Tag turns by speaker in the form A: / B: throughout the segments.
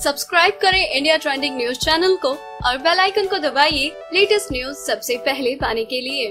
A: Subscribe करें India trending news channel को और बेल आइकन को दबाइए लेटेस्ट न्यूज़ सबसे पहले पाने के लिए।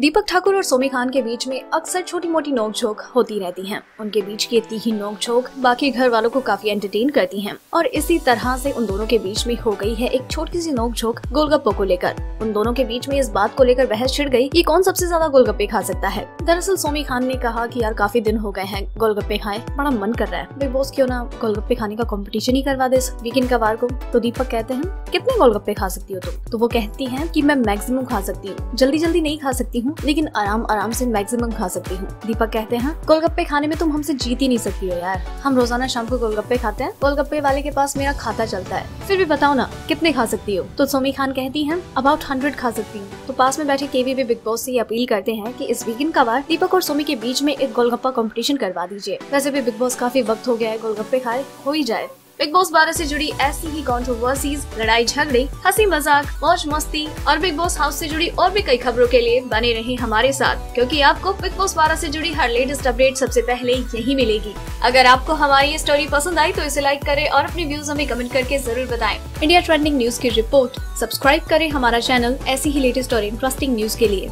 B: दीपक ठाकुर और सोमी खान के बीच में अक्सर छोटी मोटी नोकझोंक होती रहती हैं। उनके बीच की ही नोकझोंक बाकी घर वालों को काफ़ी एंटरटेन करती हैं। और इसी तरह से उन दोनों के बीच में हो गई है एक छोटी सी नोकझोंक गोलगप्पों को लेकर। उन दोनों के बीच में इस बात को लेकर बहस छिड़ गई कि कौन सबसे ज़्यादा गोलगप्पे खा सकता है। दरअसल सोमी खान ने कहा कि यार काफ़ी दिन हो गए हैं गोलगप्पे खाए, बड़ा मन कर रहा है। बिग बॉस क्यों ना गोलगप्पे खाने का कॉम्पिटिशन ही करवा दे वीकेंड का वार को? तो दीपक कहते हैं, कितने गोलगप्पे खा सकती हो तुम? तो वो कहती है की मैं मैक्सिमम खा सकती हूँ। जल्दी जल्दी नहीं खा सकती हूँ लेकिन आराम आराम से मैक्सिमम खा सकती हूँ। दीपक कहते हैं गोलगप्पे खाने में तुम हमसे जीत ही नहीं सकती हो यार। हम रोज़ाना शाम को गोलगप्पे खाते हैं गोलगप्पे वाले के पास मेरा खाता चलता है। फिर भी बताओ ना, कितने खा सकती हो? तो सोमी खान कहती है अबाउट हंड्रेड खा सकती हूँ। तो पास में बैठे केवी भी बिग बॉस से अपील करते हैं कि इस वीकेंड का बार दीपक और सोमी के बीच में एक गोलगप्पा कंपटीशन करवा दीजिए। वैसे भी बिग बॉस काफ़ी वक्त हो गया है, गोलगप्पे खाए, हो ही जाए। बिग बॉस बारह से जुड़ी ऐसी ही कॉन्ट्रोवर्सीज लड़ाई झगड़े, हँसी मज़ाक, मौज मस्ती और बिग बॉस हाउस से जुड़ी और भी कई खबरों के लिए बने रहे हमारे साथ, क्योंकि आपको बिग बॉस बारह से जुड़ी हर लेटेस्ट अपडेट सबसे पहले यही मिलेगी। अगर आपको हमारी ये स्टोरी पसंद आई तो इसे लाइक करें और अपने व्यूज़ हमें कमेंट करके ज़रूर बताएँ। इंडिया ट्रेंडिंग न्यूज़ की रिपोर्ट सब्सक्राइब करें हमारा चैनल ऐसी ही लेटेस्ट और इंटरेस्टिंग न्यूज़ के लिए।